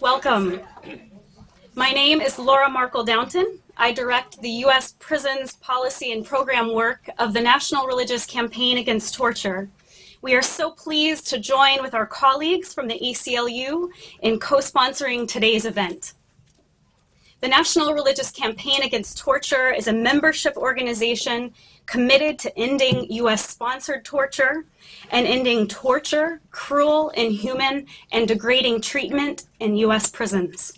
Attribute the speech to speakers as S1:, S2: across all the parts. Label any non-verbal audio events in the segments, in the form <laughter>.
S1: Welcome. My name is Laura Markle Downton. I direct the U.S. Prisons Policy and Program work of the National Religious Campaign Against Torture. We are so pleased to join with our colleagues from the ACLU in co-sponsoring today's event. The National Religious Campaign Against Torture is a membership organization committed to ending US sponsored torture and ending torture, cruel, inhuman, and degrading treatment in US prisons.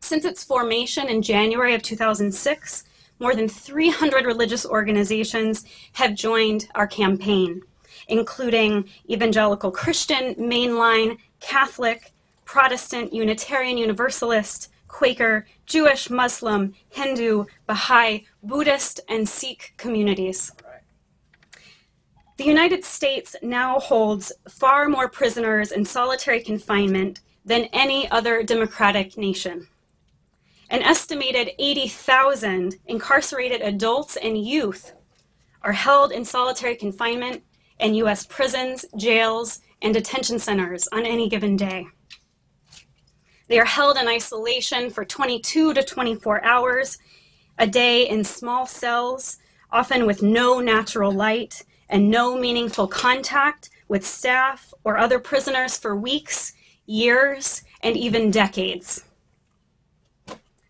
S1: Since its formation in January of 2006, more than 300 religious organizations have joined our campaign, including Evangelical Christian, Mainline, Catholic, Protestant, Unitarian Universalist, Quaker, Jewish, Muslim, Hindu, Baha'i, Buddhist, and Sikh communities. The United States now holds far more prisoners in solitary confinement than any other democratic nation. An estimated 80,000 incarcerated adults and youth are held in solitary confinement in US prisons, jails, and detention centers on any given day. They are held in isolation for 22 to 24 hours a day in small cells, often with no natural light and no meaningful contact with staff or other prisoners for weeks, years, and even decades.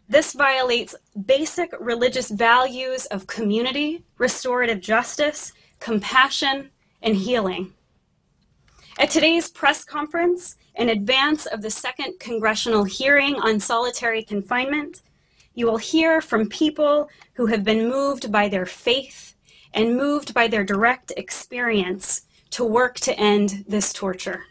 S1: This violates basic religious values of community, restorative justice, compassion, and healing. At today's press conference, in advance of the second congressional hearing on solitary confinement, you will hear from people who have been moved by their faith and moved by their direct experience to work to end this torture.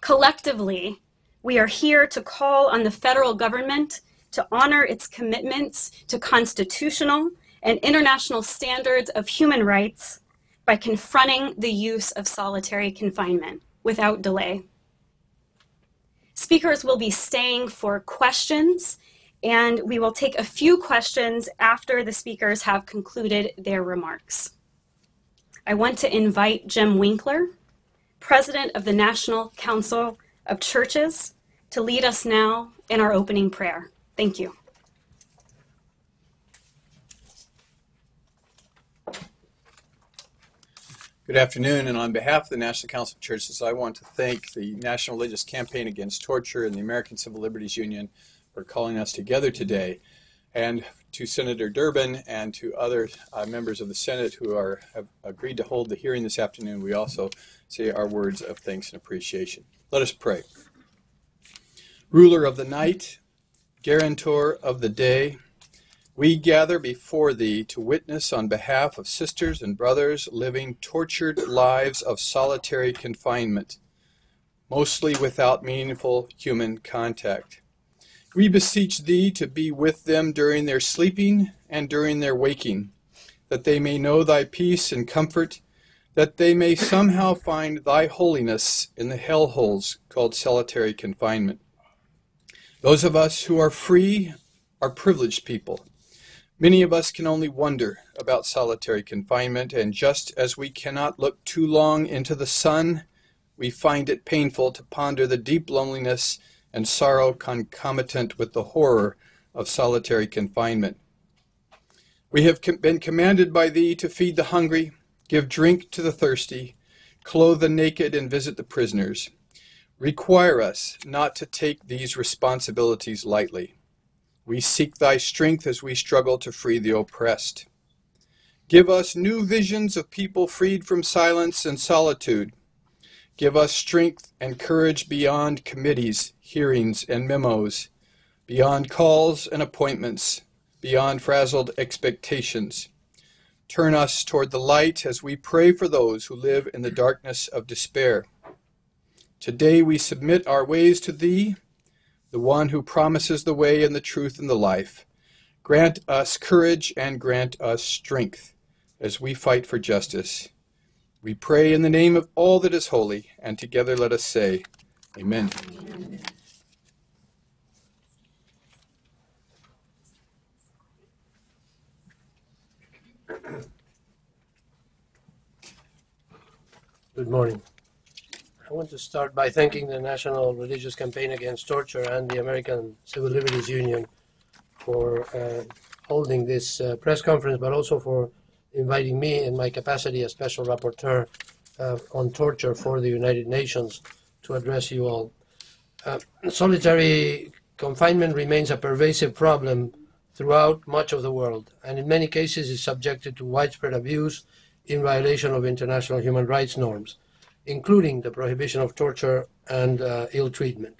S1: Collectively, we are here to call on the federal government to honor its commitments to constitutional and international standards of human rights by confronting the use of solitary confinement without delay. Speakers will be staying for questions, and we will take a few questions after the speakers have concluded their remarks. I want to invite Jim Winkler, President of the National Council of Churches, to lead us now in our opening prayer. Thank you.
S2: Good afternoon, and on behalf of the National Council of Churches, I want to thank the National Religious Campaign Against Torture and the American Civil Liberties Union for calling us together today, and to Senator Durbin and to other uh, members of the Senate who are have agreed to hold the hearing this afternoon. We also say our words of thanks and appreciation. Let us pray. Ruler of the night, guarantor of the day, we gather before thee to witness on behalf of sisters and brothers living tortured lives of solitary confinement, mostly without meaningful human contact. We beseech thee to be with them during their sleeping and during their waking, that they may know thy peace and comfort, that they may somehow <coughs> find thy holiness in the hell holes called solitary confinement. Those of us who are free are privileged people Many of us can only wonder about solitary confinement, and just as we cannot look too long into the sun, we find it painful to ponder the deep loneliness and sorrow concomitant with the horror of solitary confinement. We have been commanded by thee to feed the hungry, give drink to the thirsty, clothe the naked, and visit the prisoners. Require us not to take these responsibilities lightly. We seek thy strength as we struggle to free the oppressed. Give us new visions of people freed from silence and solitude. Give us strength and courage beyond committees, hearings, and memos, beyond calls and appointments, beyond frazzled expectations. Turn us toward the light as we pray for those who live in the darkness of despair. Today we submit our ways to Thee the one who promises the way and the truth and the life. Grant us courage and grant us strength as we fight for justice. We pray in the name of all that is holy, and together let us say, Amen.
S3: Good morning. I want to start by thanking the National Religious Campaign Against Torture and the American Civil Liberties Union for uh, holding this uh, press conference, but also for inviting me in my capacity as Special Rapporteur uh, on Torture for the United Nations to address you all. Uh, solitary confinement remains a pervasive problem throughout much of the world, and in many cases is subjected to widespread abuse in violation of international human rights norms, including the prohibition of torture and uh, ill treatment.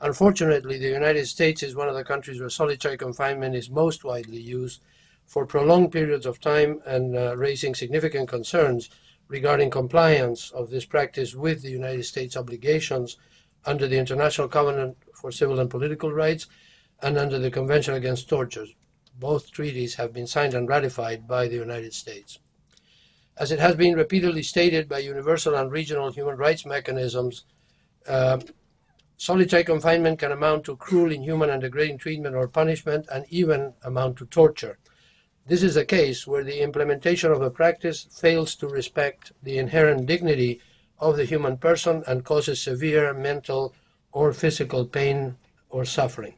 S3: Unfortunately, the United States is one of the countries where solitary confinement is most widely used for prolonged periods of time and uh, raising significant concerns regarding compliance of this practice with the United States obligations under the International Covenant for Civil and Political Rights and under the Convention Against Torture. Both treaties have been signed and ratified by the United States. As it has been repeatedly stated by universal and regional human rights mechanisms, uh, solitary confinement can amount to cruel, inhuman, and degrading treatment or punishment, and even amount to torture. This is a case where the implementation of a practice fails to respect the inherent dignity of the human person and causes severe mental or physical pain or suffering.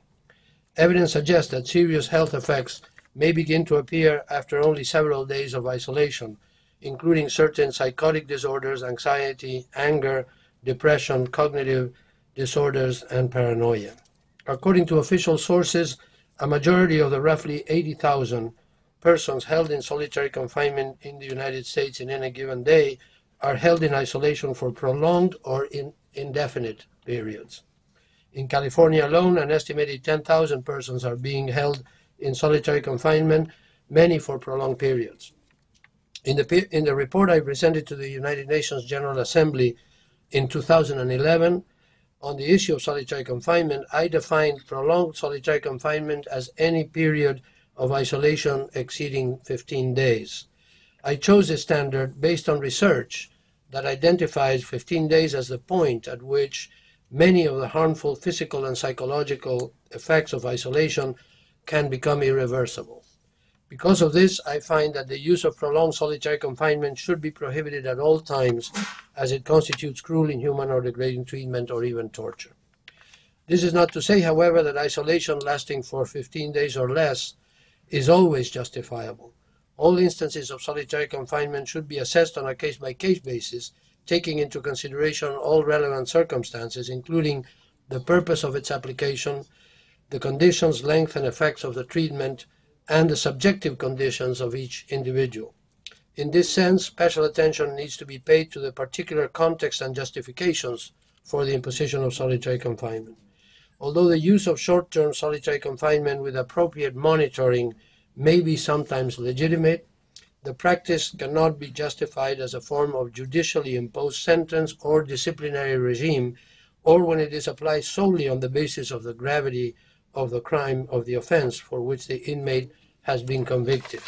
S3: Evidence suggests that serious health effects may begin to appear after only several days of isolation, including certain psychotic disorders, anxiety, anger, depression, cognitive disorders, and paranoia. According to official sources, a majority of the roughly 80,000 persons held in solitary confinement in the United States in any given day are held in isolation for prolonged or in indefinite periods. In California alone, an estimated 10,000 persons are being held in solitary confinement, many for prolonged periods. In the, in the report I presented to the United Nations General Assembly in 2011 on the issue of solitary confinement, I defined prolonged solitary confinement as any period of isolation exceeding 15 days. I chose a standard based on research that identifies 15 days as the point at which many of the harmful physical and psychological effects of isolation can become irreversible. Because of this, I find that the use of prolonged solitary confinement should be prohibited at all times as it constitutes cruel, inhuman, or degrading treatment or even torture. This is not to say, however, that isolation lasting for 15 days or less is always justifiable. All instances of solitary confinement should be assessed on a case by case basis, taking into consideration all relevant circumstances, including the purpose of its application, the conditions, length, and effects of the treatment, and the subjective conditions of each individual. In this sense, special attention needs to be paid to the particular context and justifications for the imposition of solitary confinement. Although the use of short-term solitary confinement with appropriate monitoring may be sometimes legitimate, the practice cannot be justified as a form of judicially imposed sentence or disciplinary regime, or when it is applied solely on the basis of the gravity of the crime of the offense for which the inmate has been convicted.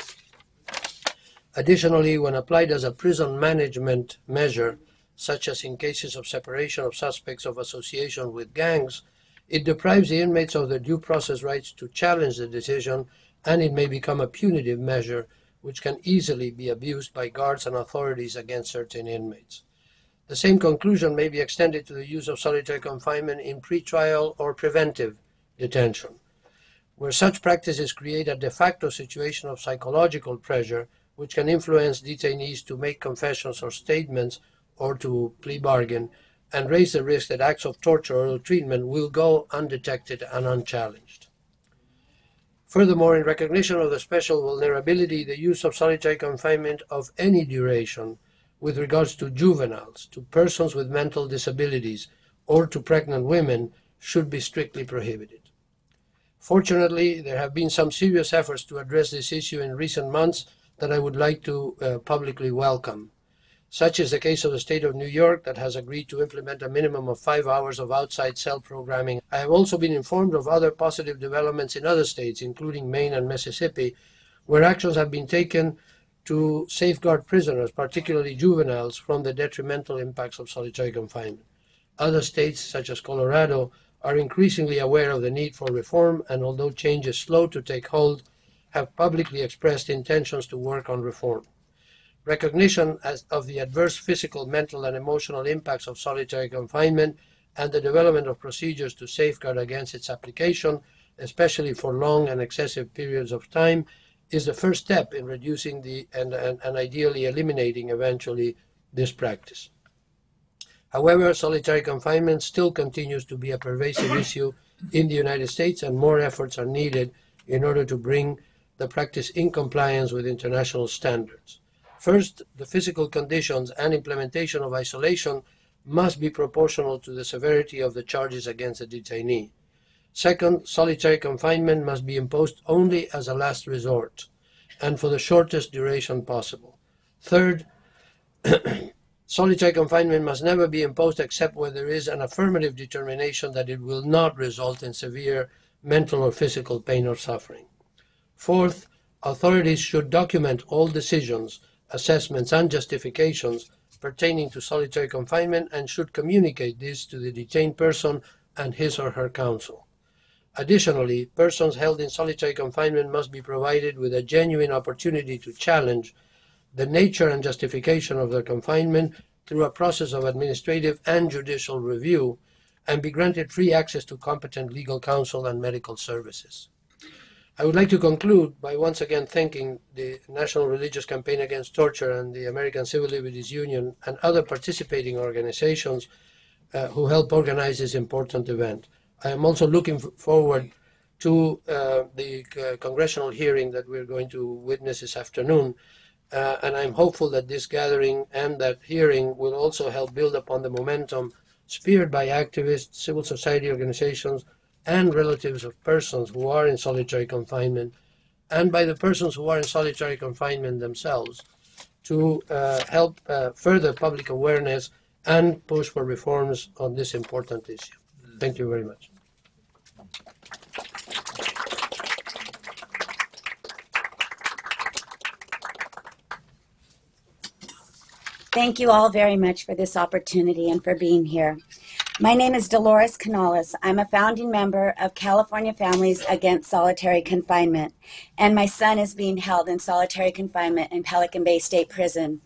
S3: Additionally, when applied as a prison management measure, such as in cases of separation of suspects of association with gangs, it deprives the inmates of their due process rights to challenge the decision, and it may become a punitive measure which can easily be abused by guards and authorities against certain inmates. The same conclusion may be extended to the use of solitary confinement in pretrial or preventive detention, where such practices create a de facto situation of psychological pressure which can influence detainees to make confessions or statements or to plea bargain and raise the risk that acts of torture or ill treatment will go undetected and unchallenged. Furthermore, in recognition of the special vulnerability, the use of solitary confinement of any duration with regards to juveniles, to persons with mental disabilities, or to pregnant women should be strictly prohibited. Fortunately, there have been some serious efforts to address this issue in recent months that I would like to uh, publicly welcome. Such is the case of the state of New York that has agreed to implement a minimum of five hours of outside cell programming. I have also been informed of other positive developments in other states, including Maine and Mississippi, where actions have been taken to safeguard prisoners, particularly juveniles, from the detrimental impacts of solitary confinement. Other states, such as Colorado, are increasingly aware of the need for reform, and although change is slow to take hold, have publicly expressed intentions to work on reform. Recognition as, of the adverse physical, mental, and emotional impacts of solitary confinement, and the development of procedures to safeguard against its application, especially for long and excessive periods of time, is the first step in reducing the and, and, and ideally eliminating eventually this practice. However, solitary confinement still continues to be a pervasive issue in the United States, and more efforts are needed in order to bring the practice in compliance with international standards. First, the physical conditions and implementation of isolation must be proportional to the severity of the charges against the detainee. Second, solitary confinement must be imposed only as a last resort and for the shortest duration possible. Third, <clears throat> solitary confinement must never be imposed except where there is an affirmative determination that it will not result in severe mental or physical pain or suffering. Fourth, authorities should document all decisions assessments, and justifications pertaining to solitary confinement and should communicate this to the detained person and his or her counsel. Additionally, persons held in solitary confinement must be provided with a genuine opportunity to challenge the nature and justification of their confinement through a process of administrative and judicial review and be granted free access to competent legal counsel and medical services. I would like to conclude by once again thanking the National Religious Campaign Against Torture and the American Civil Liberties Union and other participating organizations uh, who help organize this important event. I am also looking forward to uh, the uh, congressional hearing that we're going to witness this afternoon. Uh, and I'm hopeful that this gathering and that hearing will also help build upon the momentum speared by activists, civil society organizations, and relatives of persons who are in solitary confinement and by the persons who are in solitary confinement themselves to uh, help uh, further public awareness and push for reforms on this important issue. Thank you very much.
S4: Thank you all very much for this opportunity and for being here. My name is Dolores Canales. I'm a founding member of California Families Against Solitary Confinement, and my son is being held in solitary confinement in Pelican Bay State Prison.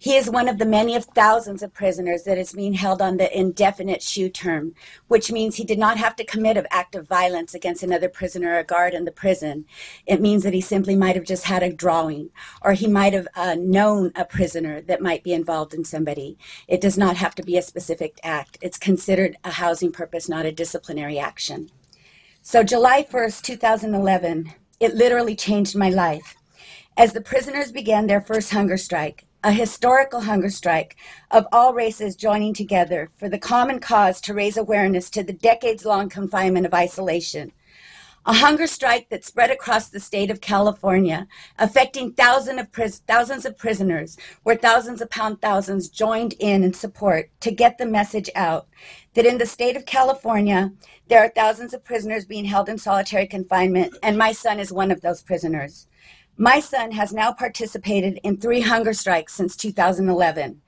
S4: He is one of the many of thousands of prisoners that is being held on the indefinite SHU term, which means he did not have to commit an act of violence against another prisoner or guard in the prison. It means that he simply might have just had a drawing, or he might have uh, known a prisoner that might be involved in somebody. It does not have to be a specific act. It's considered a housing purpose, not a disciplinary action. So July 1st, 2011, it literally changed my life. As the prisoners began their first hunger strike, a historical hunger strike of all races joining together for the common cause to raise awareness to the decades long confinement of isolation. A hunger strike that spread across the state of California, affecting thousands of, pris- thousands of prisoners, where thousands upon thousands joined in in support to get the message out that in the state of California, there are thousands of prisoners being held in solitary confinement, and my son is one of those prisoners. My son has now participated in three hunger strikes since 2011.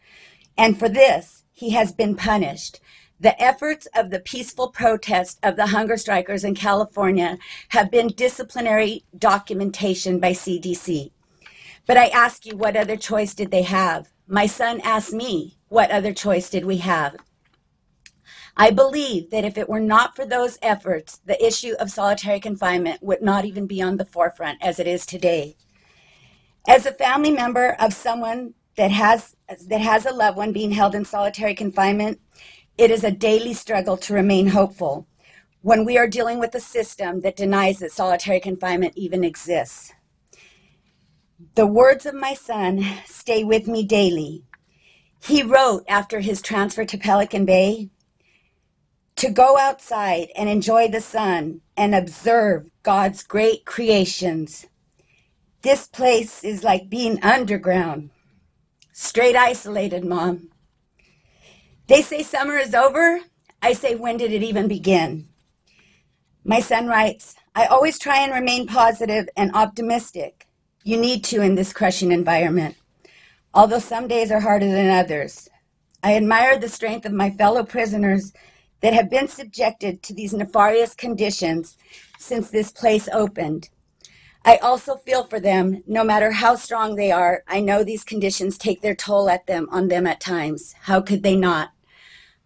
S4: And for this, he has been punished. The efforts of the peaceful protest of the hunger strikers in California have been disciplinary documentation by CDC. But I ask you, what other choice did they have? My son asked me, what other choice did we have? I believe that if it were not for those efforts, the issue of solitary confinement would not even be on the forefront as it is today. As a family member of someone that has that has a loved one being held in solitary confinement, it is a daily struggle to remain hopeful when we are dealing with a system that denies that solitary confinement even exists. The words of my son stay with me daily. He wrote after his transfer to Pelican Bay to go outside and enjoy the sun and observe God's great creations. This place is like being underground, straight isolated, Mom. They say summer is over. I say, when did it even begin? My son writes, I always try and remain positive and optimistic. You need to in this crushing environment, although some days are harder than others. I admire the strength of my fellow prisoners that have been subjected to these nefarious conditions since this place opened. I also feel for them, no matter how strong they are. I know these conditions take their toll at them on them at times. How could they not?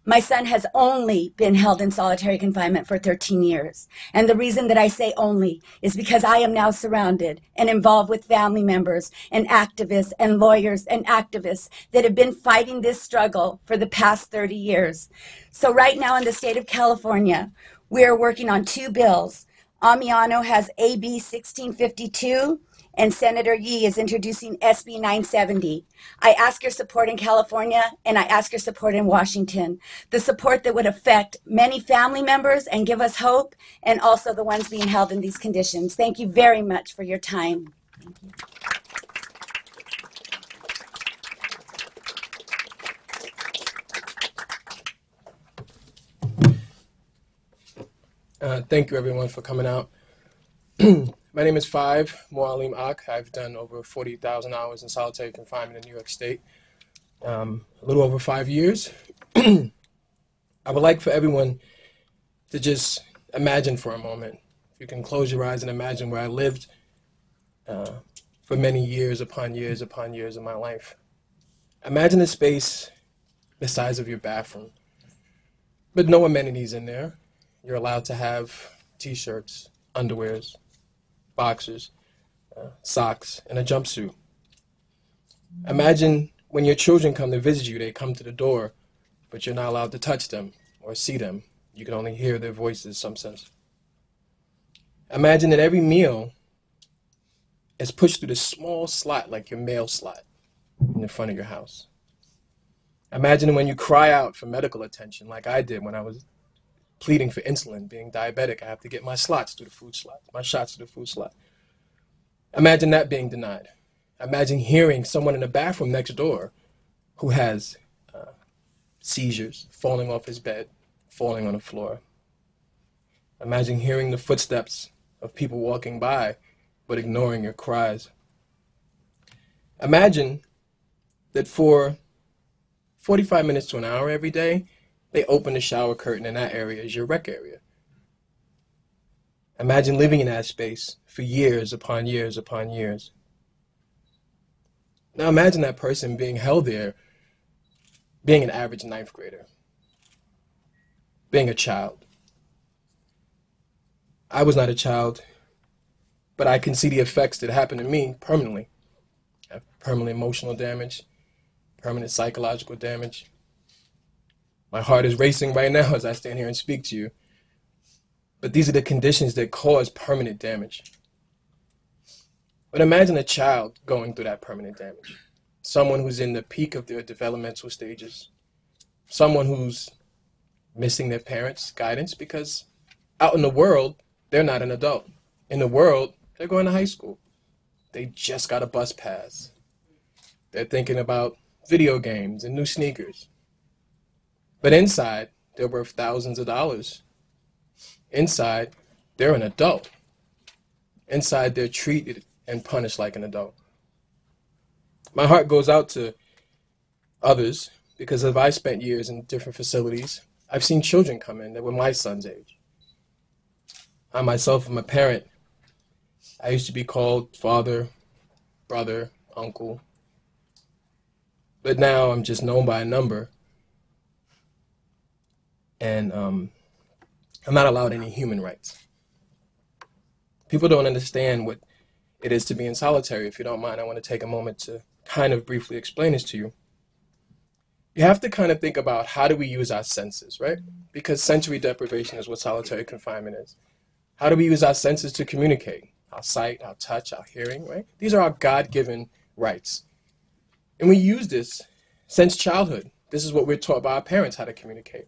S4: My son has only been held in solitary confinement for 13 years. And the reason that I say only is because I am now surrounded and involved with family members and activists and lawyers and activists that have been fighting this struggle for the past 30 years. So right now in the state of California, we are working on two bills. Ammiano has AB 1652 and Senator Yee is introducing SB 970. I ask your support in California and I ask your support in Washington. The support that would affect many family members and give us hope, and also the ones being held in these conditions. Thank you very much for your time.
S5: Thank Uh, thank you, everyone, for coming out. <clears throat> My name is Five Mualimm-ak. I've done over 40,000 hours in solitary confinement in New York State, um, a little over five years. <clears throat> I would like for everyone to just imagine for a moment. If you can close your eyes and imagine where I lived uh, for many years upon years upon years of my life. Imagine a space the size of your bathroom, but no amenities in there. You're allowed to have t shirts, underwears, boxers, uh, socks, and a jumpsuit. Imagine when your children come to visit you, they come to the door, but you're not allowed to touch them or see them. You can only hear their voices, some sense. Imagine that every meal is pushed through this small slot, like your mail slot, in the front of your house. Imagine when you cry out for medical attention, like I did when I was pleading for insulin, being diabetic. I have to get my slots through the food slot, my shots through the food slot. Imagine that being denied. Imagine hearing someone in the bathroom next door who has uh, seizures, falling off his bed, falling on the floor. Imagine hearing the footsteps of people walking by, but ignoring your cries. Imagine that for 45 minutes to an hour every day, they open the shower curtain in that area is your rec area. Imagine living in that space for years upon years upon years. Now imagine that person being held there, being an average ninth grader, being a child. I was not a child, but I can see the effects that happened to me permanently. permanent emotional damage, permanent psychological damage, my heart is racing right now <laughs> as I stand here and speak to you. But these are the conditions that cause permanent damage. But imagine a child going through that permanent damage. Someone who's in the peak of their developmental stages. Someone who's missing their parents' guidance because out in the world, they're not an adult. In the world, they're going to high school. They just got a bus pass. They're thinking about video games and new sneakers. But inside, they're worth thousands of dollars. Inside, they're an adult. Inside, they're treated and punished like an adult. My heart goes out to others because if I spent years in different facilities, I've seen children come in that were my son's age. I myself am a parent. I used to be called father, brother, uncle. But now I'm just known by a number and um, I'm not allowed any human rights. People don't understand what it is to be in solitary. If you don't mind, I want to take a moment to kind of briefly explain this to you. You have to kind of think about how do we use our senses, right? Because sensory deprivation is what solitary confinement is. How do we use our senses to communicate? Our sight, our touch, our hearing, right? These are our God given rights. And we use this since childhood. This is what we're taught by our parents how to communicate.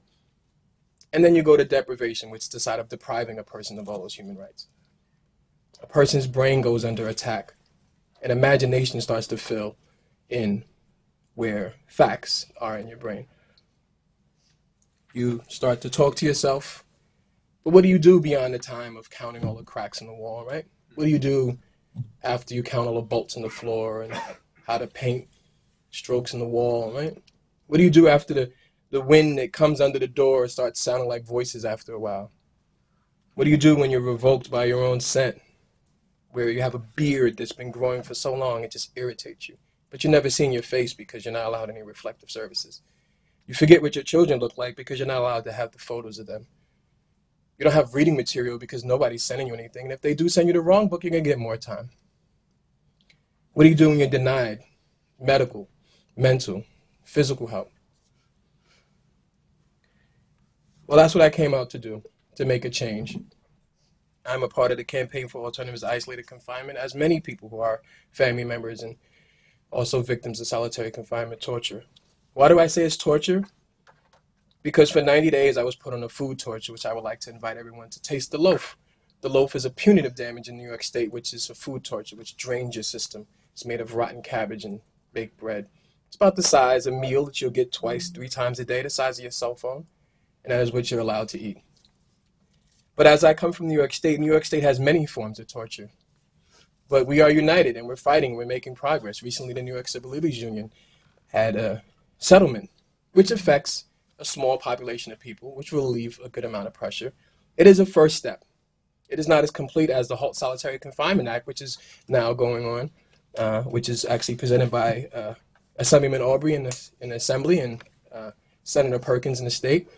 S5: And then you go to deprivation, which is the side of depriving a person of all those human rights. A person's brain goes under attack, and imagination starts to fill in where facts are in your brain. You start to talk to yourself, but what do you do beyond the time of counting all the cracks in the wall, right? What do you do after you count all the bolts in the floor and how to paint strokes in the wall, right? What do you do after the the wind that comes under the door starts sounding like voices after a while? What do you do when you're revoked by your own scent? where you have a beard that's been growing for so long it just irritates you. But you're never seeing your face because you're not allowed any reflective services. You forget what your children look like because you're not allowed to have the photos of them. You don't have reading material because nobody's sending you anything. And if they do send you the wrong book, you're going to get more time. What do you do when you're denied medical, mental, physical help? Well, that's what I came out to do, to make a change. I'm a part of the campaign for alternatives isolated confinement, as many people who are family members and also victims of solitary confinement torture. Why do I say it's torture? Because for 90 days I was put on a food torture, which I would like to invite everyone to taste the loaf. The loaf is a punitive damage in New York State, which is a food torture, which drains your system. It's made of rotten cabbage and baked bread. It's about the size of a meal that you'll get twice, three times a day, the size of your cell phone, and that is what you're allowed to eat. But as I come from New York State, New York State has many forms of torture. But we are united and we're fighting, we're making progress. Recently, the New York Civil Liberties Union had a settlement, which affects a small population of people, which will relieve a good amount of pressure. It is a first step. It is not as complete as the Halt Solitary Confinement Act, which is now going on, uh, which is actually presented by uh, Assemblyman Aubry in the, in the Assembly and uh, Senator Perkins in the state.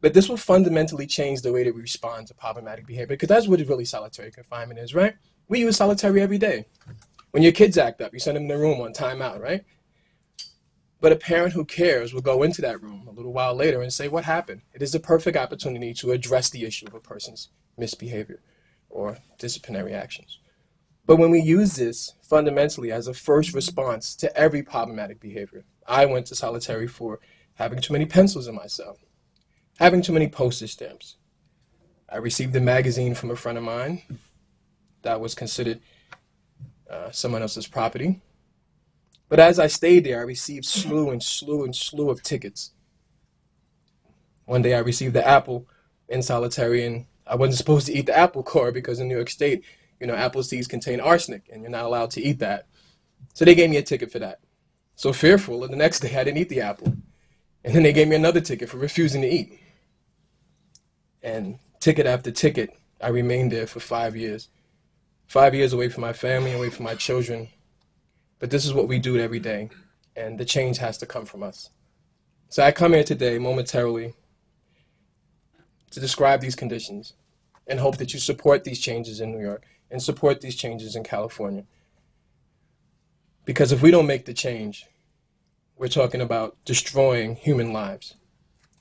S5: But this will fundamentally change the way that we respond to problematic behavior, because that's what really solitary confinement is, right? We use solitary every day. When your kids act up, you send them in the room on timeout, right? But a parent who cares will go into that room a little while later and say, What happened? It is the perfect opportunity to address the issue of a person's misbehavior or disciplinary actions. But when we use this fundamentally as a first response to every problematic behavior, I went to solitary for having too many pencils in my cell, having too many postage stamps. I received a magazine from a friend of mine that was considered uh, someone else's property. But as I stayed there, I received slew and slew and slew of tickets. One day I received the apple in solitary, and I wasn't supposed to eat the apple core because in New York State, you know, apple seeds contain arsenic, and you're not allowed to eat that. So they gave me a ticket for that. So fearful, and the next day I didn't eat the apple. And then they gave me another ticket for refusing to eat. And ticket after ticket, I remained there for five years. Five years away from my family, away from my children, but this is what we do every day, and the change has to come from us. So I come here today momentarily to describe these conditions and hope that you support these changes in New York and support these changes in California. Because if we don't make the change, we're talking about destroying human lives.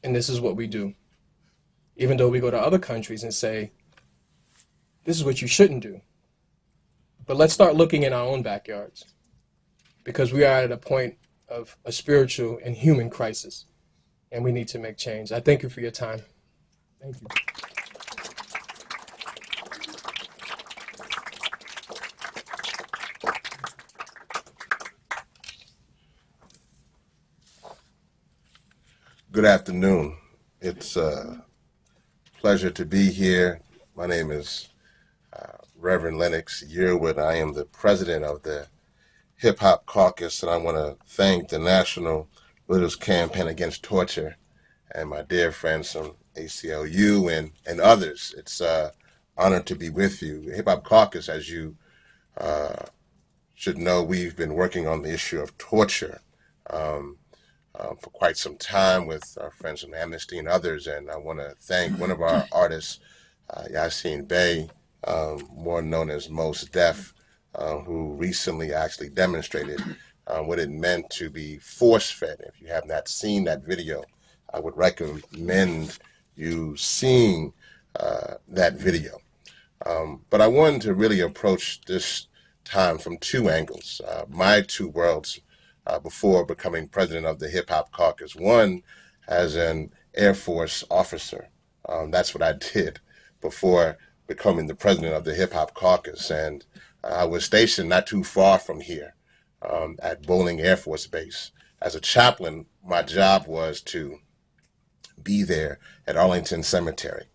S5: And this is what we do. Even though we go to other countries and say, this is what you shouldn't do. But let's start looking in our own backyards because we are at a point of a spiritual and human crisis, and we need to make change. I thank you for your time. Thank you.
S6: Good afternoon. It's a pleasure to be here. My name is uh, Reverend Lennox Yearwood. I am the president of the Hip Hop Caucus, and I want to thank the National Religious Campaign Against Torture and my dear friends from ACLU and, and others. It's uh, honor to be with you. Hip Hop Caucus, as you uh, should know, we've been working on the issue of torture um, uh, for quite some time with our friends from Amnesty and others. And I want to thank one of our <clears throat> artists, uh, Yasiin Bey, um, more known as Mos Def, uh, who recently actually demonstrated uh, what it meant to be force fed. If you have not seen that video, I would recommend you seeing uh, that video. Um, but I wanted to really approach this time from two angles. Uh, my two worlds uh, before becoming president of the Hip Hop Caucus. One, as an Air Force officer. Um, that's what I <laughs> did before becoming the president of the Hip Hop Caucus. And I was stationed not too far from here um, at Bolling Air Force Base. As a chaplain, my job was to be there at Arlington Cemetery.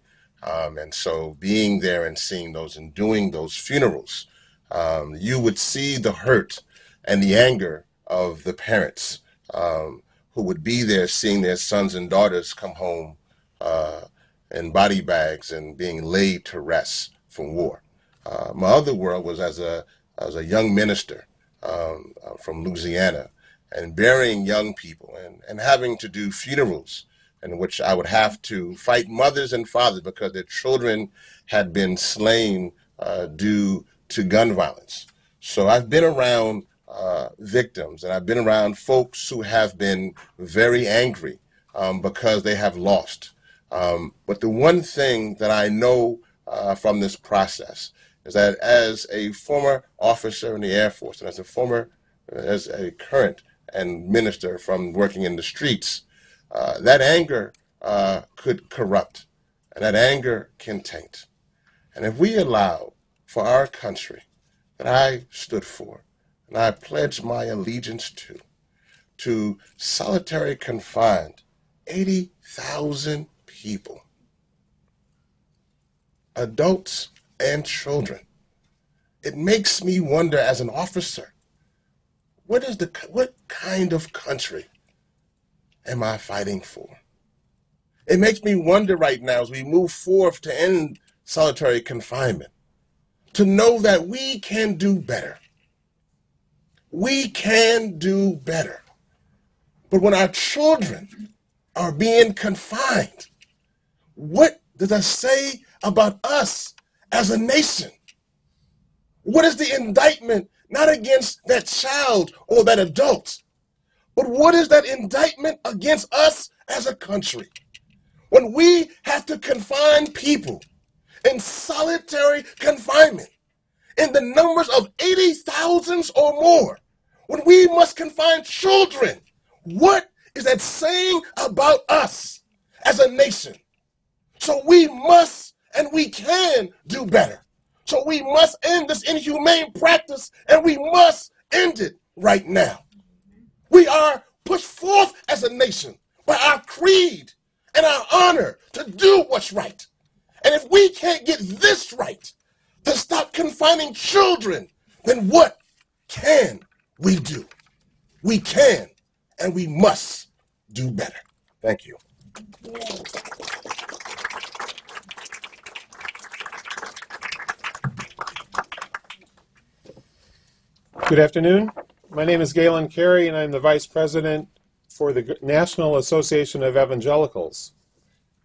S6: Um, and so being there and seeing those and doing those funerals, um, you would see the hurt and the anger of the parents um, who would be there seeing their sons and daughters come home uh, in body bags and being laid to rest from war. uh, my other world was as a as a young minister um, uh, from Louisiana and burying young people and, and having to do funerals in which I would have to fight mothers and fathers because their children had been slain uh, due to gun violence. So I've been around uh, victims and I've been around folks who have been very angry um, because they have lost. Um, but the one thing that I know uh, from this process is that as a former officer in the Air Force and as a former, as a current and minister from working in the streets, uh, that anger uh, could corrupt and that anger can taint. And if we allow for our country that I stood for and I pledge my allegiance to, to solitary confined 80,000 people, adults and children. It makes me wonder as an officer, what is the what kind of country am I fighting for? It makes me wonder right now as we move forth to end solitary confinement, to know that we can do better. We can do better. But when our children are being confined, what does that say about us as a nation? What is the indictment, not against that child or that adult, but what is that indictment against us as a country? When we have to confine people in solitary confinement in the numbers of 80,000 or more, when we must confine children, what is that saying about us as a nation? So we must and we can do better. So we must end this inhumane practice and we must end it right now. We are pushed forth as a nation by our creed and our honor to do what's right. And if we can't get this right, to stop confining children, then what can we do? We can and we must do better. Thank you.
S7: Good afternoon. My name is Galen Carey, and I'm the Vice President for the National Association of Evangelicals,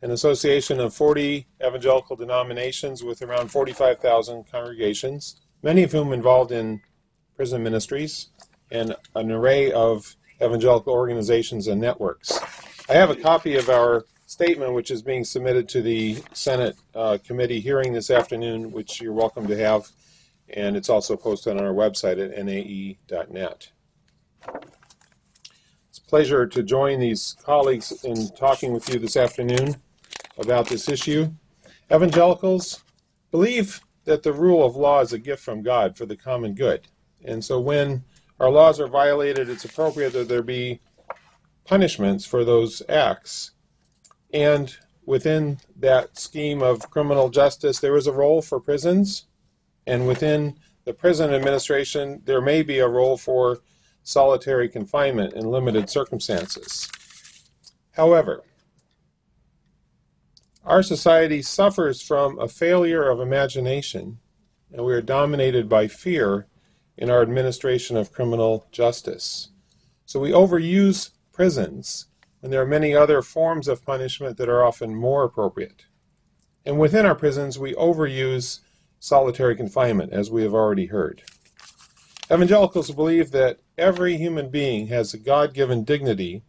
S7: an association of 40 evangelical denominations with around 45,000 congregations, many of whom involved in prison ministries and an array of evangelical organizations and networks. I have a copy of our statement, which is being submitted to the Senate uh, committee hearing this afternoon, which you're welcome to have and it's also posted on our website at nae.net. It's a pleasure to join these colleagues in talking with you this afternoon about this issue. Evangelicals believe that the rule of law is a gift from God for the common good. And so when our laws are violated, it's appropriate that there be punishments for those acts. And within that scheme of criminal justice, there is a role for prisons and within the prison administration, there may be a role for solitary confinement in limited circumstances. However, our society suffers from a failure of imagination, and we are dominated by fear in our administration of criminal justice. So we overuse prisons, and there are many other forms of punishment that are often more appropriate. And within our prisons, we overuse solitary confinement, as we have already heard. Evangelicals believe that every human being has a God given dignity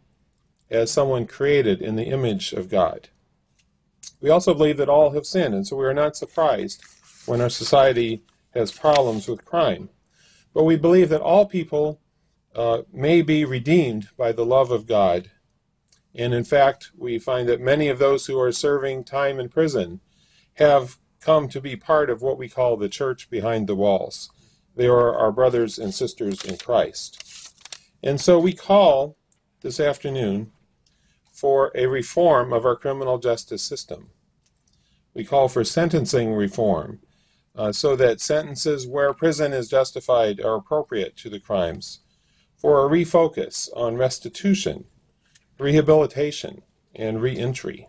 S7: as someone created in the image of God. We also believe that all have sinned, and so we are not surprised when our society has problems with crime. But we believe that all people uh, may be redeemed by the love of God. And in fact, we find that many of those who are serving time in prison have come to be part of what we call the church behind the walls. They are our brothers and sisters in Christ. And so we call this afternoon for a reform of our criminal justice system. We call for sentencing reform uh, so that sentences where prison is justified are appropriate to the crimes, for a refocus on restitution, rehabilitation, and reentry.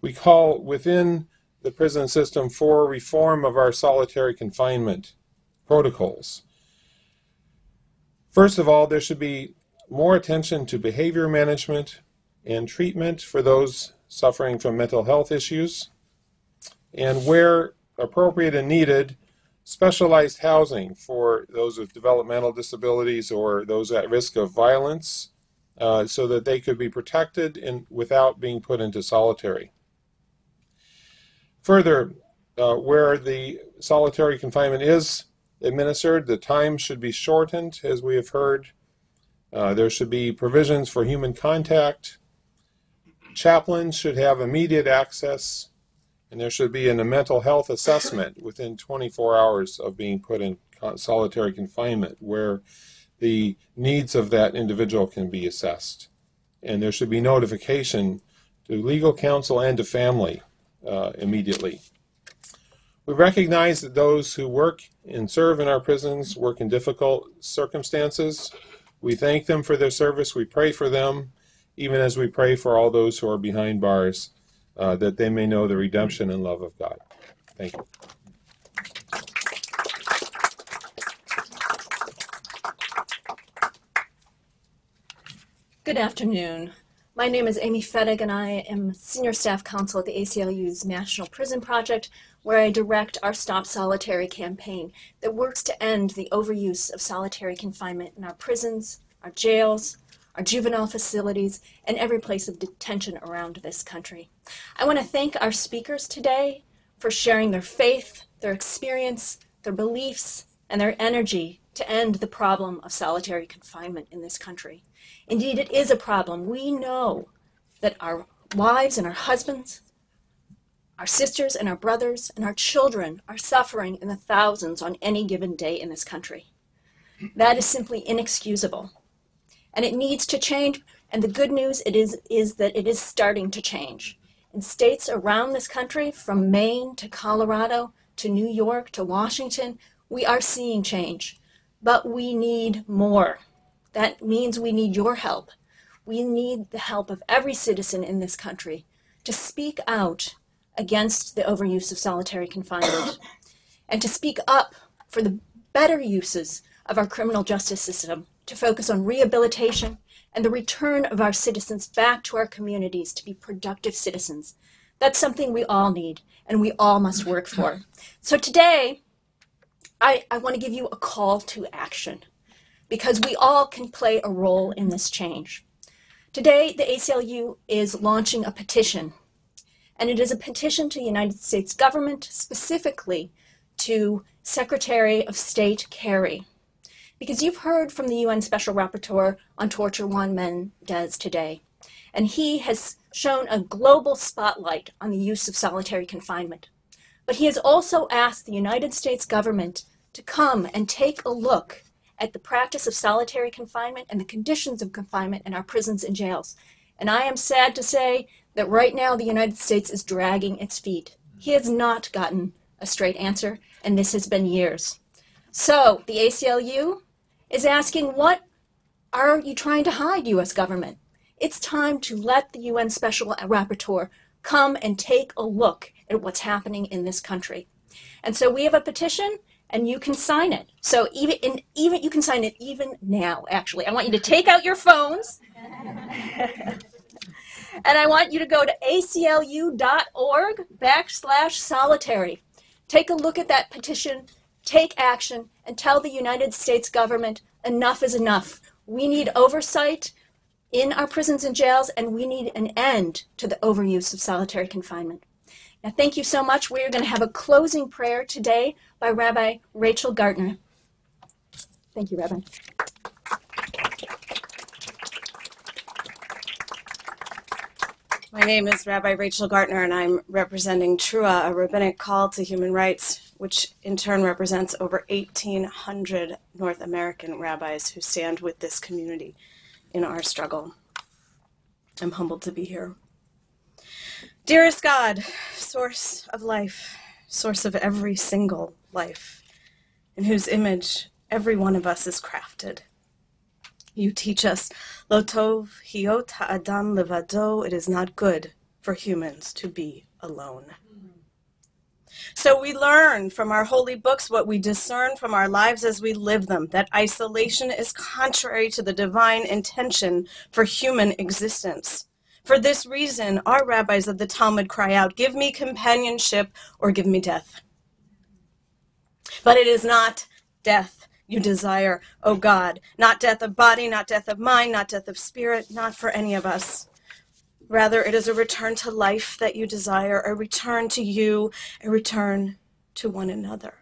S7: We call within the prison system for reform of our solitary confinement protocols. First of all, there should be more attention to behavior management and treatment for those suffering from mental health issues, and where appropriate and needed, specialized housing for those with developmental disabilities or those at risk of violence uh, so that they could be protected and without being put into solitary. Further, uh, where the solitary confinement is administered, the time should be shortened, as we have heard. Uh, there should be provisions for human contact. Chaplains should have immediate access, and there should be a mental health assessment <laughs> within 24 hours of being put in solitary confinement, where the needs of that individual can be assessed. And there should be notification to legal counsel and to family uh, immediately. We recognize that those who work and serve in our prisons work in difficult circumstances. We thank them for their service. We pray for them, even as we pray for all those who are behind bars, uh, that they may know the redemption and love of God. Thank you.
S8: Good afternoon. My name is Amy Fettig, and I am Senior Staff Counsel at the ACLU's National Prison Project, where I direct our Stop Solitary campaign that works to end the overuse of solitary confinement in our prisons, our jails, our juvenile facilities, and every place of detention around this country. I want to thank our speakers today for sharing their faith, their experience, their beliefs, and their energy to end the problem of solitary confinement in this country. Indeed, it is a problem. We know that our wives and our husbands, our sisters and our brothers, and our children are suffering in the thousands on any given day in this country. That is simply inexcusable. And it needs to change. And the good news it is, is that it is starting to change. In states around this country, from Maine to Colorado to New York to Washington, we are seeing change. But we need more. That means we need your help. We need the help of every citizen in this country to speak out against the overuse of solitary confinement <coughs> and to speak up for the better uses of our criminal justice system to focus on rehabilitation and the return of our citizens back to our communities to be productive citizens. That's something we all need and we all must work for. So today, I, I want to give you a call to action because we all can play a role in this change. Today, the ACLU is launching a petition, and it is a petition to the United States government, specifically to Secretary of State Kerry. Because you've heard from the UN Special Rapporteur on Torture, Juan Mendez, today, and he has shown a global spotlight on the use of solitary confinement. But he has also asked the United States government to come and take a look at the practice of solitary confinement and the conditions of confinement in our prisons and jails. And I am sad to say that right now the United States is dragging its feet. He has not gotten a straight answer, and this has been years. So the ACLU is asking, what are you trying to hide, U.S. government? It's time to let the UN Special Rapporteur come and take a look at what's happening in this country. And so we have a petition and you can sign it. So even in, even you can sign it even now. Actually, I want you to take out your phones, <laughs> and I want you to go to aclu.org backslash solitary. Take a look at that petition, take action, and tell the United States government enough is enough. We need oversight in our prisons and jails, and we need an end to the overuse of solitary confinement. Now, thank you so much. We're going to have a closing prayer today by Rabbi Rachel Gartner. Thank you, Rabbi.
S9: My name is Rabbi Rachel Gartner, and I'm representing T'ruah, a rabbinic call to human rights, which in turn represents over 1,800 North American rabbis who stand with this community in our struggle. I'm humbled to be here. Dearest God, source of life, source of every single life, in whose image every one of us is crafted. You teach us, Lotov hiot ha'adam levado, it is not good for humans to be alone. So we learn from our holy books what we discern from our lives as we live them that isolation is contrary to the divine intention for human existence. For this reason, our rabbis of the Talmud cry out, Give me companionship or give me death. But it is not death you desire, O God, not death of body, not death of mind, not death of spirit, not for any of us. Rather, it is a return to life that you desire, a return to you, a return to one another.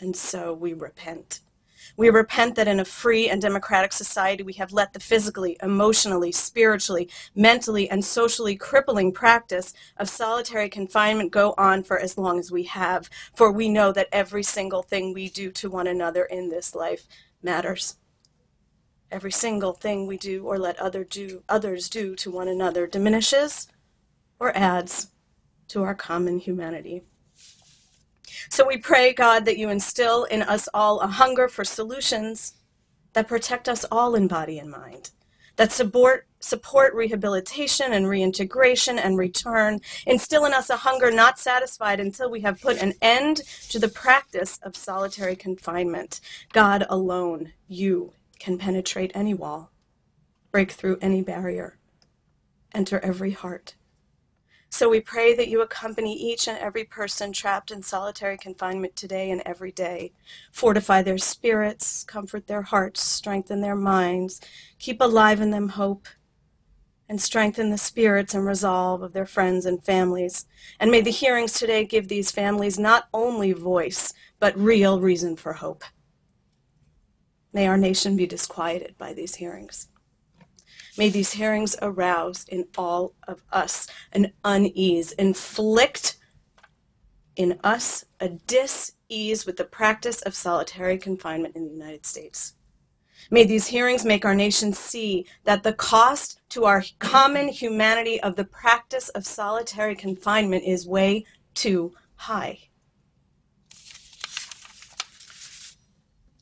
S9: And so we repent. We repent that in a free and democratic society, we have let the physically, emotionally, spiritually, mentally, and socially crippling practice of solitary confinement go on for as long as we have, for we know that every single thing we do to one another in this life matters. Every single thing we do or let other do, others do to one another diminishes or adds to our common humanity. So we pray, God, that you instill in us all a hunger for solutions that protect us all in body and mind, that support, support rehabilitation and reintegration and return, instill in us a hunger not satisfied until we have put an end to the practice of solitary confinement. God alone, you can penetrate any wall, break through any barrier, enter every heart. So we pray that you accompany each and every person trapped in solitary confinement today and every day. Fortify their spirits, comfort their hearts, strengthen their minds, keep alive in them hope, and strengthen the spirits and resolve of their friends and families. And may the hearings today give these families not only voice, but real reason for hope. May our nation be disquieted by these hearings. May these hearings arouse in all of us an unease, inflict in us a dis-ease with the practice of solitary confinement in the United States. May these hearings make our nation see that the cost to our common humanity of the practice of solitary confinement is way too high.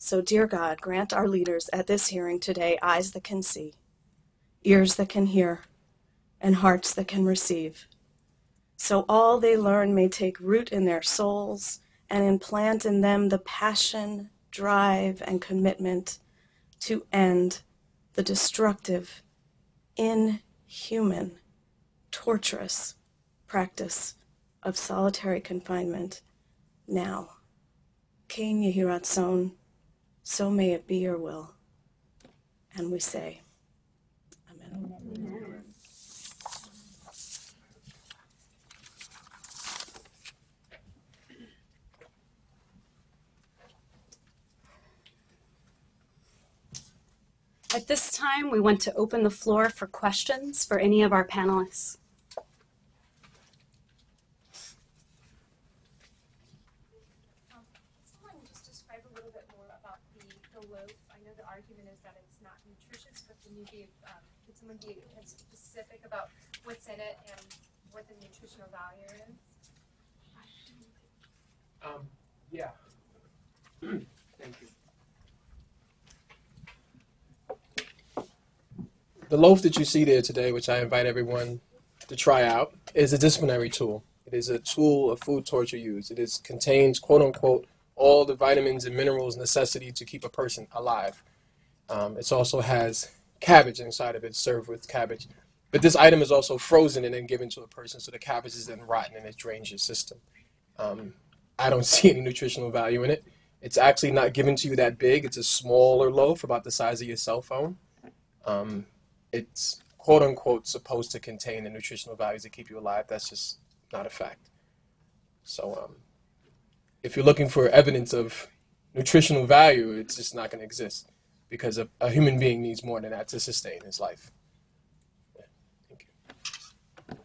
S9: So, dear God, grant our leaders at this hearing today eyes that can see, ears that can hear, and hearts that can receive. So all they learn may take root in their souls and implant in them the passion, drive, and commitment to end the destructive, inhuman, torturous practice of solitary confinement now. King Yehiratzon so may it be your will. And we say, Amen. Amen.
S1: At this time, we want to open the floor for questions for any of our panelists.
S10: Be Can someone be specific about what's in it and what the nutritional value is?
S5: Um, yeah. <clears throat> Thank you. The loaf that you see there today, which I invite everyone to try out, is a disciplinary tool. It is a tool of food torture use. It is contains quote unquote all the vitamins and minerals necessary to keep a person alive. Um, it also has cabbage inside of it, served with cabbage. But this item is also frozen and then given to a person, so the cabbage is then rotten and it drains your system. Um, I don't <laughs> see any nutritional value in it. It's actually not given to you that big. It's a smaller loaf, about the size of your cell phone. Um, it's quote unquote supposed to contain the nutritional values that keep you alive. That's just not a fact. So, um, if you're looking for evidence of nutritional value, it's just not going to exist because a, a human being needs more than that to sustain his life. Thank you.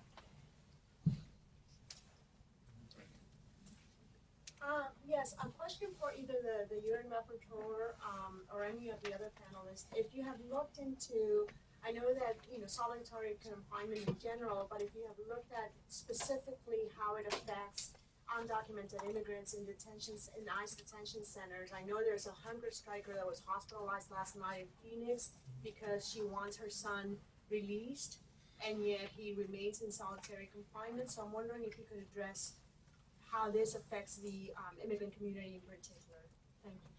S11: Uh, yes, a question for either the, the UN Rapporteur um, or any of the other panelists. If you have looked into, I know that, you know, solitary confinement in general, but if you have looked at specifically how it affects undocumented immigrants in detentions in ICE detention centers. I know there's a hunger striker that was hospitalized last night in Phoenix because she wants her son released, and yet he remains in solitary confinement. So I'm wondering if you could address how this affects the um, immigrant community in particular. Thank you.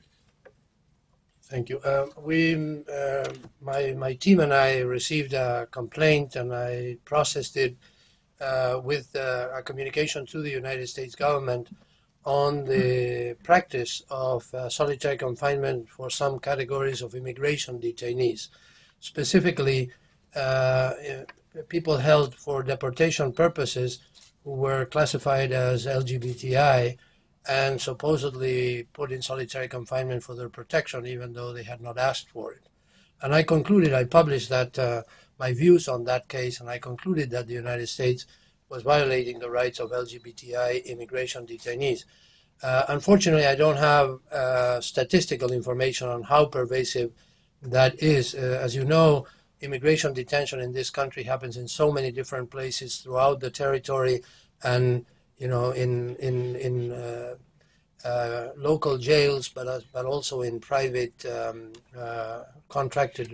S3: Thank you. Um, we, uh, my my team and I received a complaint, and I processed it uh, with uh, a communication to the United States government on the practice of uh, solitary confinement for some categories of immigration detainees, specifically uh, people held for deportation purposes who were classified as LGBTI and supposedly put in solitary confinement for their protection, even though they had not asked for it. And I concluded, I published that uh, my views on that case, and I concluded that the United States was violating the rights of LGBTI immigration detainees. Uh, unfortunately, I don't have uh, statistical information on how pervasive that is. Uh, as you know, immigration detention in this country happens in so many different places throughout the territory, and you know, in in in uh, uh, local jails, but uh, but also in private um, contracted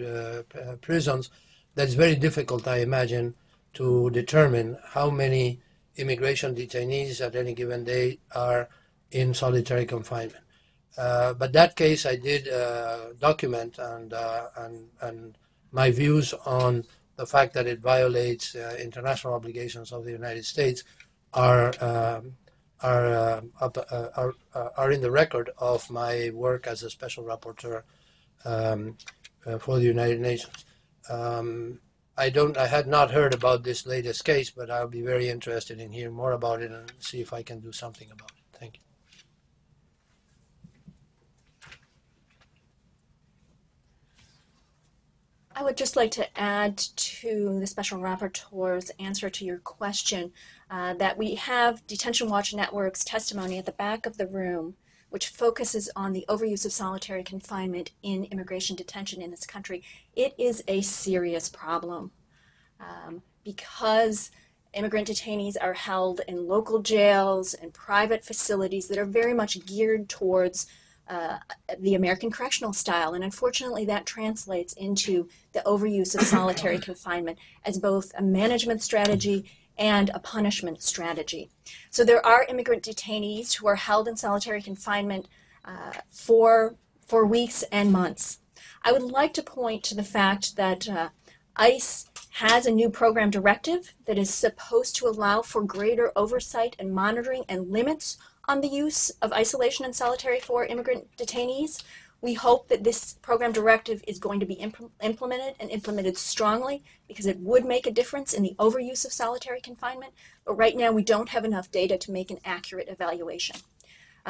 S3: prisons. That's very difficult, I imagine, to determine how many immigration detainees at any given day are in solitary confinement. Uh, but that case I did uh, document and, uh, and, and my views on the fact that it violates uh, international obligations of the United States are, um, are, uh, up, uh, are, are in the record of my work as a special rapporteur um, for the United Nations. Um, I don't. I had not heard about this latest case, but I'll be very interested in hearing more about it and see if I can do something about it. Thank you.
S8: I would just like to add to the Special Rapporteur's answer to your question uh, that we have Detention Watch Network's testimony at the back of the room which focuses on the overuse of solitary confinement in immigration detention in this country, it is a serious problem um, because immigrant detainees are held in local jails and private facilities that are very much geared towards uh, the American correctional style. And unfortunately, that translates into the overuse of solitary <coughs> confinement as both a management strategy and a punishment strategy. So there are immigrant detainees who are held in solitary confinement uh, for, for weeks and months. I would like to point to the fact that uh, ICE has a new program directive that is supposed to allow for greater oversight and monitoring and limits on the use of isolation and solitary for immigrant detainees. We hope that this program directive is going to be imp- implemented and implemented strongly because it would make a difference in the overuse of solitary confinement. But right now, we don't have enough data to make an accurate evaluation.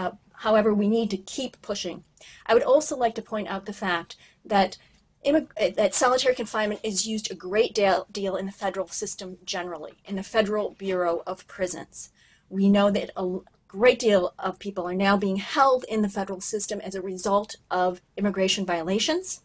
S8: Uh, however, we need to keep pushing. I would also like to point out the fact that that solitary confinement is used a great deal, deal in the federal system generally, in the Federal Bureau of Prisons. We know that a, great deal of people are now being held in the federal system as a result of immigration violations.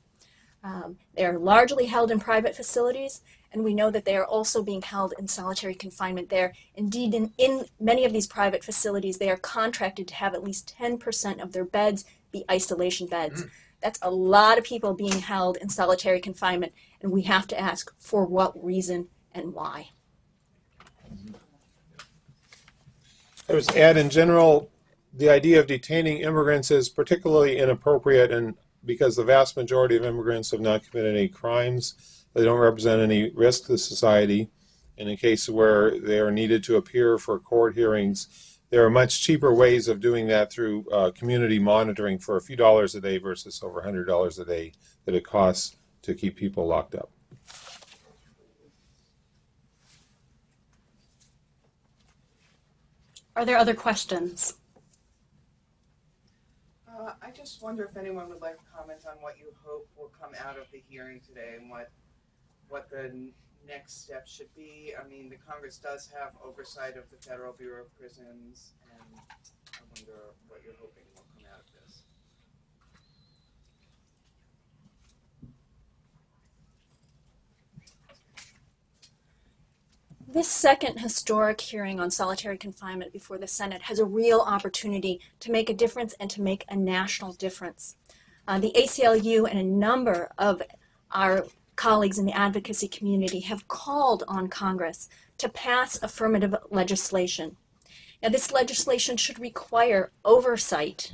S8: Um, they are largely held in private facilities, and we know that they are also being held in solitary confinement there. Indeed, in, in many of these private facilities, they are contracted to have at least 10% of their beds be isolation beds. Mm. That's a lot of people being held in solitary confinement, and we have to ask for what reason and why.
S7: Was add in general, the idea of detaining immigrants is particularly inappropriate and because the vast majority of immigrants have not committed any crimes. They don't represent any risk to society. And in cases where they are needed to appear for court hearings, there are much cheaper ways of doing that through uh, community monitoring for a few dollars a day versus over $100 a day that it costs to keep people locked up.
S1: Are there other questions?
S12: Uh, I just wonder if anyone would like to comment on what you hope will come out of the hearing today and what what the next step should be. I mean, the Congress does have oversight of the Federal Bureau of Prisons, and I wonder what you're hoping will come out of this.
S8: This second historic hearing on solitary confinement before the Senate has a real opportunity to make a difference and to make a national difference. Uh, the ACLU and a number of our colleagues in the advocacy community have called on Congress to pass affirmative legislation. Now, this legislation should require oversight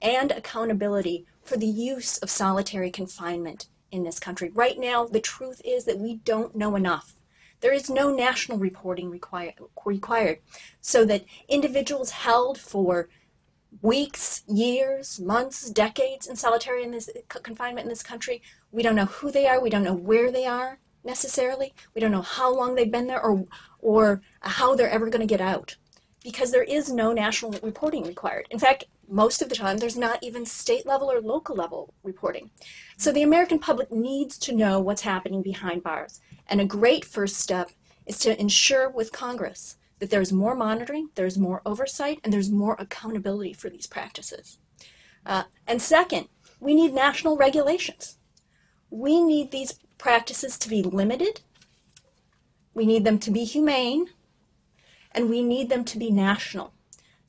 S8: and accountability for the use of solitary confinement in this country. Right now, the truth is that we don't know enough. There is no national reporting require, required so that individuals held for weeks, years, months, decades in solitary in this confinement in this country, we don't know who they are, we don't know where they are necessarily, we don't know how long they've been there or or how they're ever going to get out because there is no national reporting required. In fact, most of the time, there's not even state level or local level reporting. So the American public needs to know what's happening behind bars. And a great first step is to ensure with Congress that there's more monitoring, there's more oversight, and there's more accountability for these practices. Uh, and second, we need national regulations. We need these practices to be limited, we need them to be humane, and we need them to be national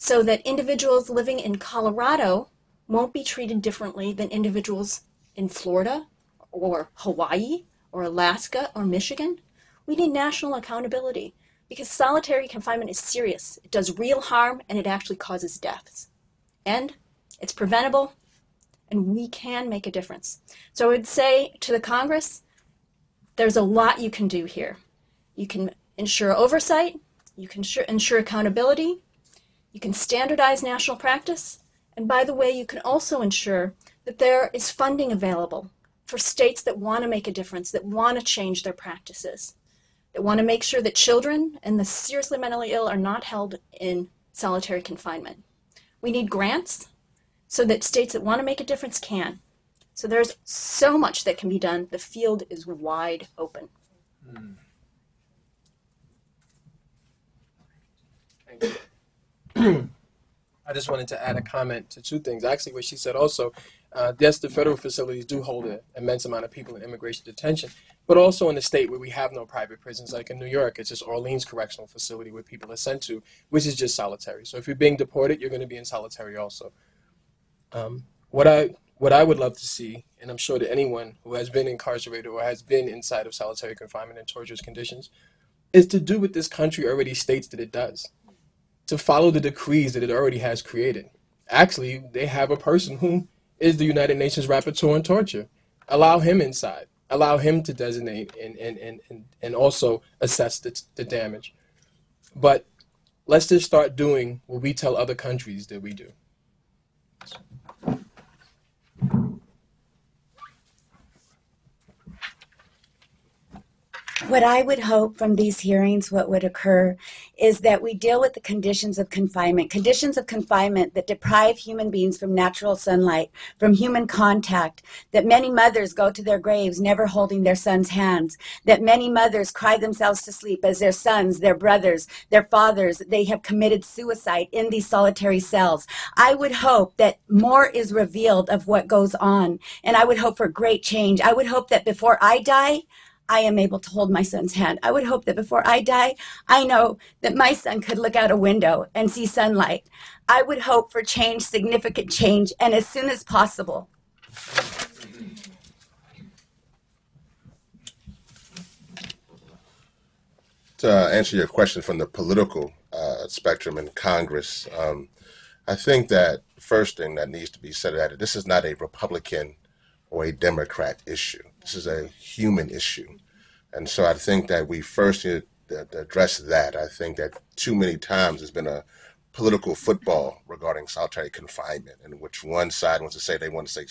S8: so that individuals living in Colorado won't be treated differently than individuals in Florida or Hawaii or Alaska or Michigan. We need national accountability because solitary confinement is serious. It does real harm and it actually causes deaths. And it's preventable and we can make a difference. So I would say to the Congress, there's a lot you can do here. You can ensure oversight, you can ensure accountability. You can standardize national practice. And by the way, you can also ensure that there is funding available for states that want to make a difference, that want to change their practices, that want to make sure that children and the seriously mentally ill are not held in solitary confinement. We need grants so that states that want to make a difference can. So there's so much that can be done. The field is wide open. Mm.
S5: I just wanted to add a comment to two things. Actually, what she said also, uh, yes, the federal facilities do hold an immense amount of people in immigration detention, but also in the state where we have no private prisons, like in New York, it's just Orleans Correctional Facility where people are sent to, which is just solitary. So if you're being deported, you're going to be in solitary also. Um, what I what I would love to see, and I'm sure that anyone who has been incarcerated or has been inside of solitary confinement in torturous conditions, is to do what this country already states that it does to follow the decrees that it already has created. Actually, they have a person who is the United Nations Rapporteur on Torture. Allow him inside. Allow him to designate and, and, and, and, and also assess the, the damage. But let's just start doing what we tell other countries that we do.
S4: What I would hope from these hearings, what would occur, is that we deal with the conditions of confinement, conditions of confinement that deprive human beings from natural sunlight, from human contact, that many mothers go to their graves never holding their sons' hands, that many mothers cry themselves to sleep as their sons, their brothers, their fathers, they have committed suicide in these solitary cells. I would hope that more is revealed of what goes on, and I would hope for great change. I would hope that before I die, I am able to hold my son's hand. I would hope that before I die, I know that my son could look out a window and see sunlight. I would hope for change, significant change, and as soon as possible.
S6: To answer your question from the political uh, spectrum in Congress, um, I think that first thing that needs to be said is that this is not a Republican or a Democrat issue. This is a human issue. And so I think that we first need to address that. I think that too many times there's been a political football regarding solitary confinement, in which one side wants to say they want to stay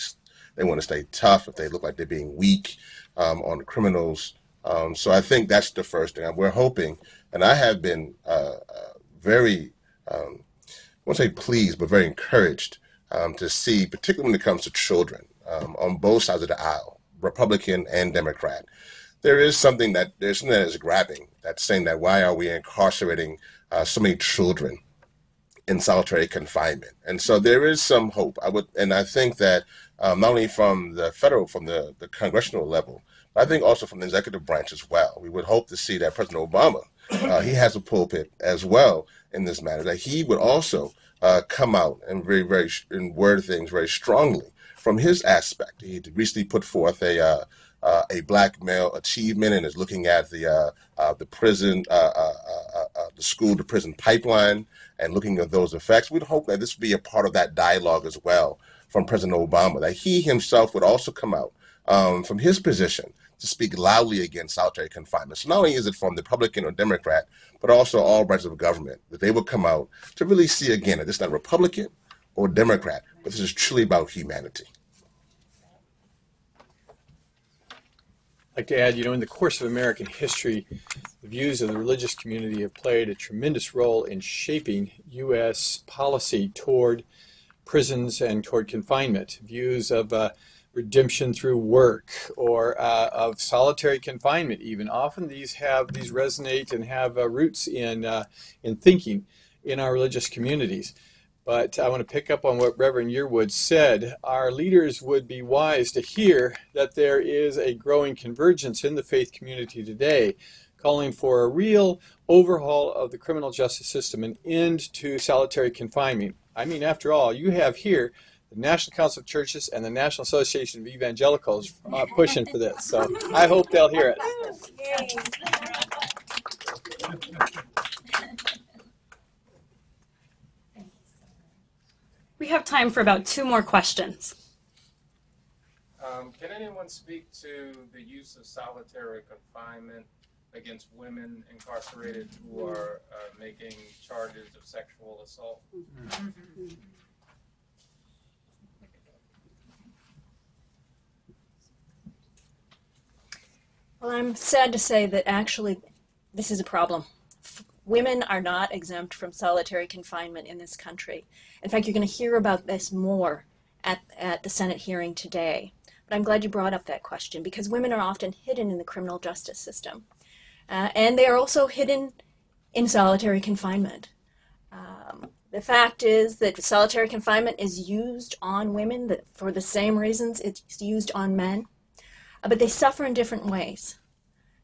S6: they want to stay tough if they look like they're being weak um, on criminals. Um, so I think that's the first thing. we're hoping, and I have been uh, uh, very, um, I won't say pleased, but very encouraged um, to see, particularly when it comes to children, um, on both sides of the aisle, Republican and Democrat. There is something that there's something that is grabbing. That's saying that why are we incarcerating uh, so many children in solitary confinement? And so there is some hope. I would, and I think that um, not only from the federal, from the, the congressional level, but I think also from the executive branch as well. We would hope to see that President Obama, uh, he has a pulpit as well in this matter, that he would also uh, come out and very, very, and word things very strongly from his aspect. He recently put forth a uh, uh, a black male achievement and is looking at the uh, uh, the prison uh, uh, the school to prison pipeline and looking at those effects. We'd hope that this would be a part of that dialogue as well from President Obama, that he himself would also come out um, from his position to speak loudly against solitary confinement. So not only is it from the Republican or Democrat, but also all branches of government, that they would come out to really see again that this is not Republican or Democrat, but this is truly about humanity.
S2: I'd like to add, you know, in the course of American history, the views of the religious community have played a tremendous role in shaping U.S. policy toward prisons and toward confinement. Views of uh, redemption through work or uh, of solitary confinement, even. Often these have these resonate and have uh, roots in uh, in thinking in our religious communities. But I want to pick up on what Reverend Yearwood said. Our leaders would be wise to hear that there is a growing convergence in the faith community today, calling for a real overhaul of the criminal justice system, an end to solitary confinement. I mean, after all, you have here the National Council of Churches and the National Association of Evangelicals uh, pushing for this. So I hope they'll hear it.
S1: We have time for about two more questions.
S5: Um, can anyone speak to the use of solitary confinement against women incarcerated who are uh, making charges of sexual assault?
S8: Well, I'm sad to say that actually this is a problem. Women are not exempt from solitary confinement in this country. In fact, you're going to hear about this more at, at the Senate hearing today. But I'm glad you brought up that question because women are often hidden in the criminal justice system. Uh, and they are also hidden in solitary confinement. Um, the fact is that solitary confinement is used on women for the same reasons it's used on men, uh, but they suffer in different ways.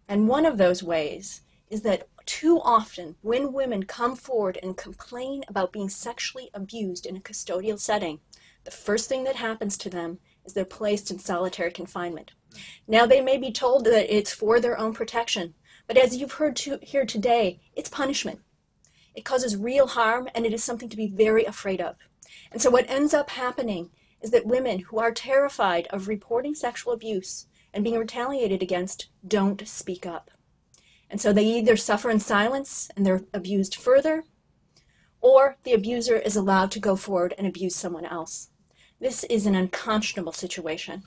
S8: And one of those ways is that too often, when women come forward and complain about being sexually abused in a custodial setting, the first thing that happens to them is they're placed in solitary confinement. Now, they may be told that it's for their own protection, but as you've heard to, here today, it's punishment. It causes real harm and it is something to be very afraid of. And so, what ends up happening is that women who are terrified of reporting sexual abuse and being retaliated against don't speak up. And so, they either suffer in silence and they're abused further, or the abuser is allowed to go forward and abuse someone else. This is an unconscionable situation.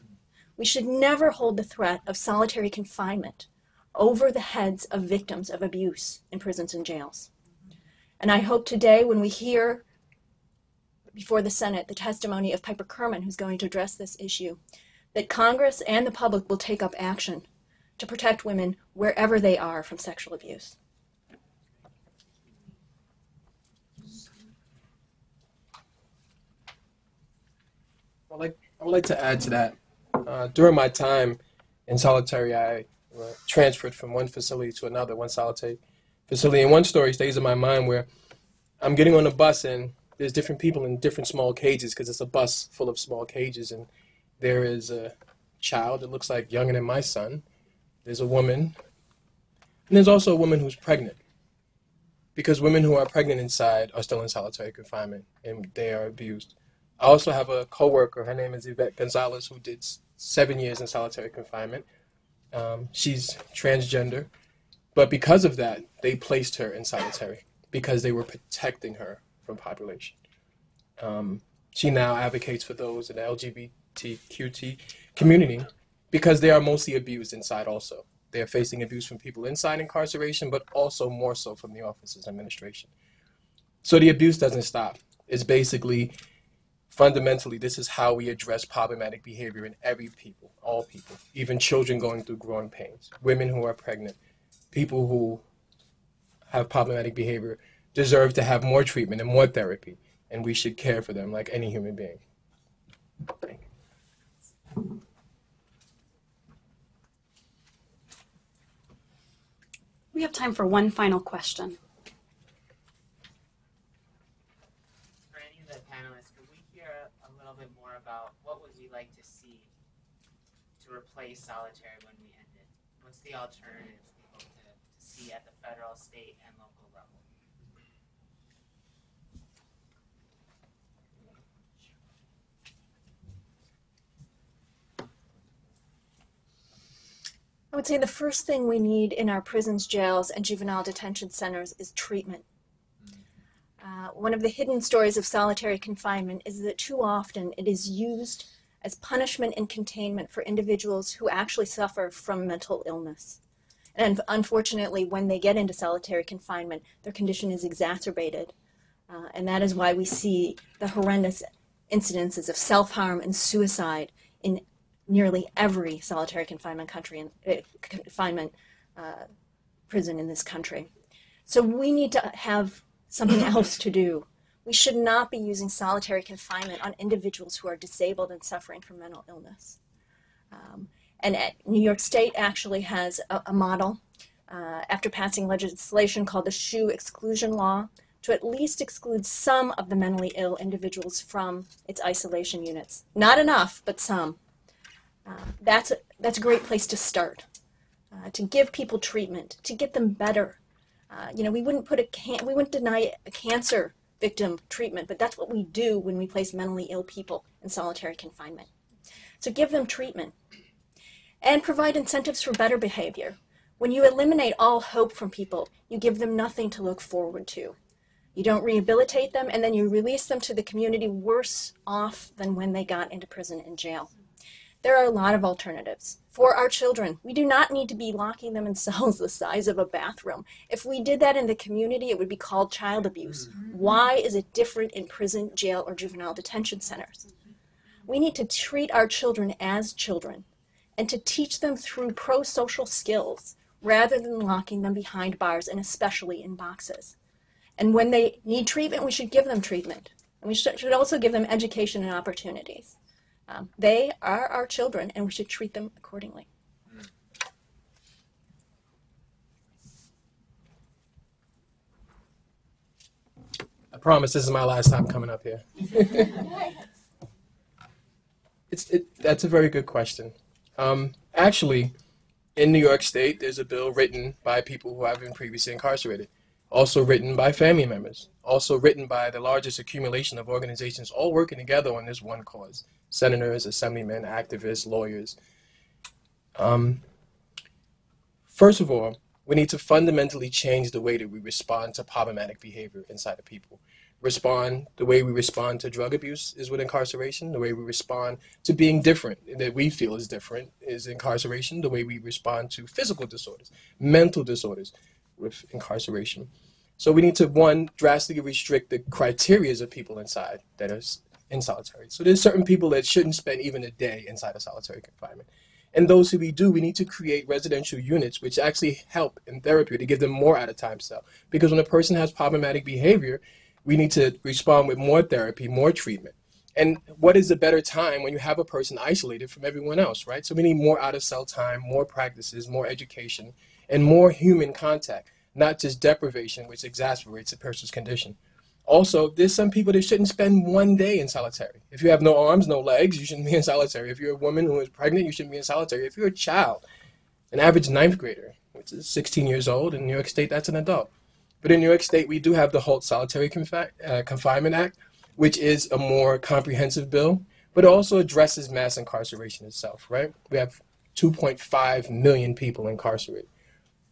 S8: We should never hold the threat of solitary confinement over the heads of victims of abuse in prisons and jails. And I hope today, when we hear before the Senate the testimony of Piper Kerman, who's going to address this issue, that Congress and the public will take up action to protect women wherever they are from sexual abuse.
S5: I'd like, I would like to add to that. Uh, during my time in solitary, I uh, transferred from one facility to another, one solitary facility. And one story stays in my mind where I'm getting on a bus and there's different people in different small cages because it's a bus full of small cages. And there is a child that looks like younger than my son. There's a woman. And there's also a woman who's pregnant. Because women who are pregnant inside are still in solitary confinement and they are abused. I also have a coworker. Her name is Yvette Gonzalez, who did seven years in solitary confinement. Um, she's transgender, but because of that, they placed her in solitary because they were protecting her from population. Um, she now advocates for those in the LGBTQT community because they are mostly abused inside. Also, they are facing abuse from people inside incarceration, but also more so from the office's administration. So the abuse doesn't stop. It's basically fundamentally this is how we address problematic behavior in every people all people even children going through growing pains women who are pregnant people who have problematic behavior deserve to have more treatment and more therapy and we should care for them like any human being
S1: We have time for one final question.
S13: For any of the panelists, could we hear a little bit more about what would we like to see to replace solitary when we end it? What's the alternatives we to, to see at the federal, state, and local level?
S8: I would say the first thing we need in our prisons, jails, and juvenile detention centers is treatment. Uh, one of the hidden stories of solitary confinement is that too often it is used as punishment and containment for individuals who actually suffer from mental illness. And unfortunately, when they get into solitary confinement, their condition is exacerbated. Uh, and that is why we see the horrendous incidences of self harm and suicide in nearly every solitary confinement country and uh, confinement uh, prison in this country. So we need to have something <laughs> else to do. We should not be using solitary confinement on individuals who are disabled and suffering from mental illness. Um, and New York State actually has a, a model uh, after passing legislation called the SHU exclusion law to at least exclude some of the mentally ill individuals from its isolation units. Not enough, but some. Uh, that's, a, that's a great place to start, uh, to give people treatment, to get them better. Uh, you know, we wouldn't put a can- we wouldn't deny a cancer victim treatment, but that's what we do when we place mentally ill people in solitary confinement. So give them treatment and provide incentives for better behavior. When you eliminate all hope from people, you give them nothing to look forward to. You don't rehabilitate them, and then you release them to the community worse off than when they got into prison and jail. There are a lot of alternatives. For our children, we do not need to be locking them in <laughs> cells the size of a bathroom. If we did that in the community, it would be called child abuse. Mm-hmm. Why is it different in prison, jail, or juvenile detention centers? We need to treat our children as children and to teach them through pro social skills rather than locking them behind bars and especially in boxes. And when they need treatment, we should give them treatment. And we should also give them education and opportunities. Um, they are our children, and we should treat them accordingly.
S5: I promise this is my last time coming up here. <laughs> it's it, that's a very good question. Um, actually, in New York State, there's a bill written by people who have been previously incarcerated, also written by family members, also written by the largest accumulation of organizations all working together on this one cause senators, assemblymen, activists, lawyers. Um, first of all, we need to fundamentally change the way that we respond to problematic behavior inside of people. Respond the way we respond to drug abuse is with incarceration. The way we respond to being different that we feel is different is incarceration. The way we respond to physical disorders mental disorders with incarceration. So we need to one drastically restrict the criterias of people inside that are in solitary so there's certain people that shouldn't spend even a day inside a solitary confinement and those who we do, we need to create residential units which actually help in therapy to give them more out of time cell. Because when a person has problematic behavior, we need to respond with more therapy, more treatment. And what is a better time when you have a person isolated from everyone else, right? So we need more out of cell time, more practices, more education, and more human contact, not just deprivation, which exacerbates a person's condition. Also, there's some people that shouldn't spend one day in solitary. If you have no arms, no legs, you shouldn't be in solitary. If you're a woman who is pregnant, you shouldn't be in solitary. If you're a child, an average ninth grader, which is 16 years old in New York State, that's an adult but in New York State, we do have the Halt Solitary Confi- uh, Confinement Act, which is a more comprehensive bill, but also addresses mass incarceration itself, right? We have 2.5 million people incarcerated.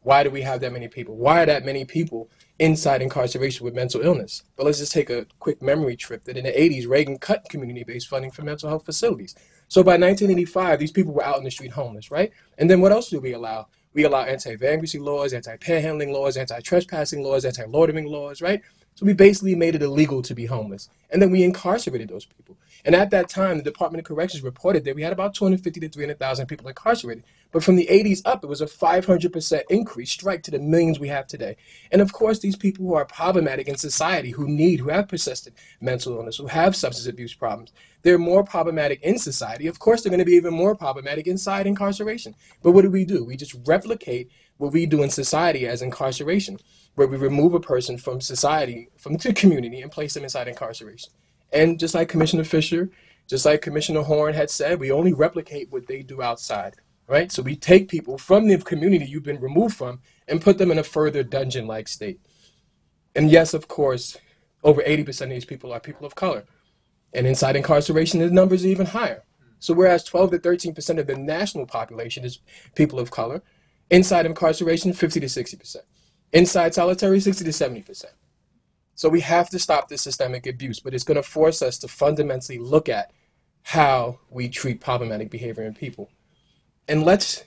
S5: Why do we have that many people? Why are that many people inside incarceration with mental illness? But let's just take a quick memory trip that in the 80s, Reagan cut community based funding for mental health facilities. So by 1985, these people were out in the street homeless, right? And then what else do we allow? We allow anti-vagrancy laws, anti-panhandling laws, anti-trespassing laws, anti-loitering laws, right? So we basically made it illegal to be homeless. And then we incarcerated those people. And at that time, the Department of Corrections reported that we had about 250 to 300,000 people incarcerated. But from the 80s up, it was a 500% increase, strike to the millions we have today. And of course, these people who are problematic in society, who need, who have persistent mental illness, who have substance abuse problems, they're more problematic in society. Of course, they're going to be even more problematic inside incarceration. But what do we do? We just replicate what we do in society as incarceration, where we remove a person from society, from the community, and place them inside incarceration. And just like Commissioner Fischer, just like Commissioner Horn had said, we only replicate what they do outside, right? So we take people from the community you've been removed from and put them in a further dungeon like state. And yes, of course, over 80% of these people are people of color. And inside incarceration, the numbers are even higher. So whereas 12 to 13% of the national population is people of color, inside incarceration, 50 to 60%. Inside solitary, 60 to 70%. So we have to stop this systemic abuse, but it's going to force us to fundamentally look at how we treat problematic behavior in people. And let's,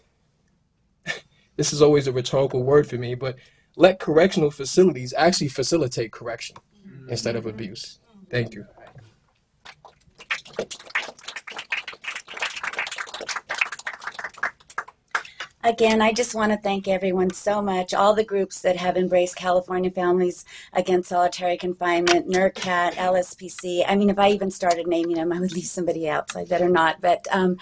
S5: <laughs> this is always a rhetorical word for me, but let correctional facilities actually facilitate correction instead of mm-hmm. abuse. Thank you.
S4: Again, I just want to thank everyone so much, all the groups that have embraced California Families Against Solitary Confinement, NRCAT, LSPC. I mean, if I even started naming them, I would leave somebody out, so I better not. But um,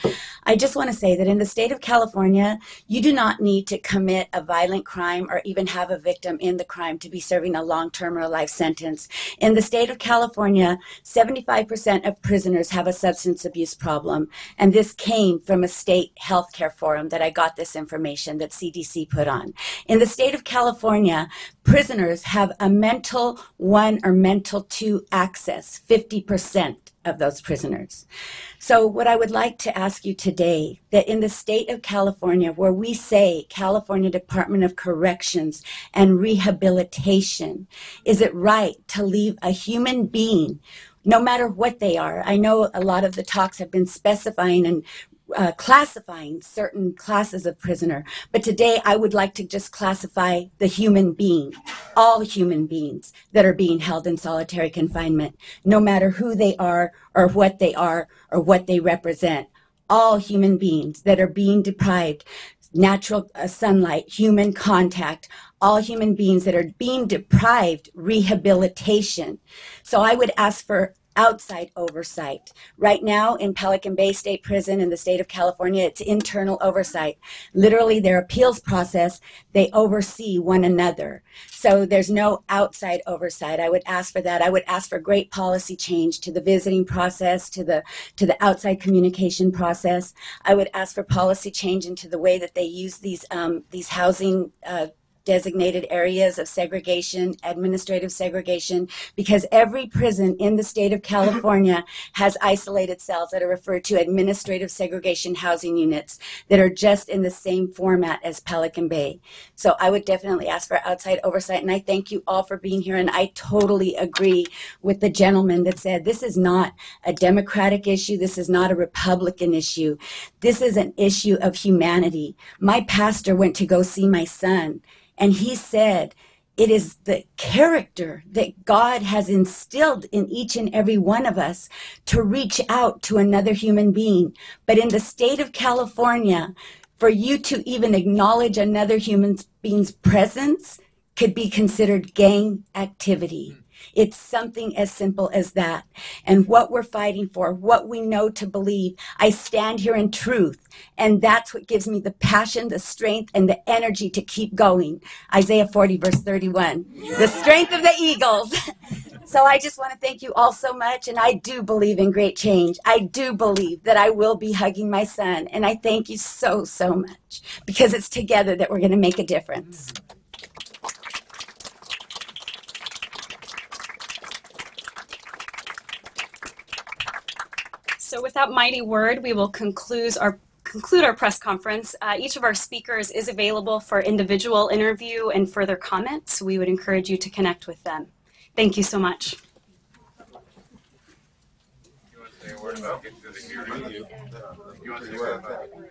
S4: I just want to say that in the state of California, you do not need to commit a violent crime or even have a victim in the crime to be serving a long term or a life sentence. In the state of California, 75% of prisoners have a substance abuse problem. And this came from a state health care forum that I got this information information that CDC put on. In the state of California, prisoners have a mental one or mental two access, 50% of those prisoners. So what I would like to ask you today, that in the state of California, where we say California Department of Corrections and Rehabilitation, is it right to leave a human being no matter what they are. I know a lot of the talks have been specifying and uh, classifying certain classes of prisoner, but today I would like to just classify the human being, all human beings that are being held in solitary confinement, no matter who they are or what they are or what they represent. All human beings that are being deprived natural uh, sunlight, human contact, all human beings that are being deprived rehabilitation. So I would ask for outside oversight. Right now in Pelican Bay State Prison in the state of California, it's internal oversight. Literally their appeals process, they oversee one another. So there's no outside oversight. I would ask for that. I would ask for great policy change to the visiting process, to the to the outside communication process. I would ask for policy change into the way that they use these um, these housing uh, designated areas of segregation, administrative segregation, because every prison in the state of California <laughs> has isolated cells that are referred to administrative segregation housing units that are just in the same format as Pelican Bay. So I would definitely ask for outside oversight. And I thank you all for being here. And I totally agree with the gentleman that said this is not a Democratic issue. This is not a Republican issue. This is an issue of humanity. My pastor went to go see my son and he said, it is the character that God has instilled in each and every one of us to reach out to another human being. But in the state of California, for you to even acknowledge another human being's presence could be considered gang activity. It's something as simple as that. And what we're fighting for, what we know to believe, I stand here in truth. And that's what gives me the passion, the strength, and the energy to keep going. Isaiah 40, verse 31. The strength of the eagles. <laughs> So I just want to thank you all so much. And I do believe in great change. I do believe that I will be hugging my son. And I thank you so, so much because it's together that we're going to make a difference.
S1: So with that mighty word, we will conclude our conclude our press conference. Uh, each of our speakers is available for individual interview and further comments. We would encourage you to connect with them. Thank you so much.
S14: You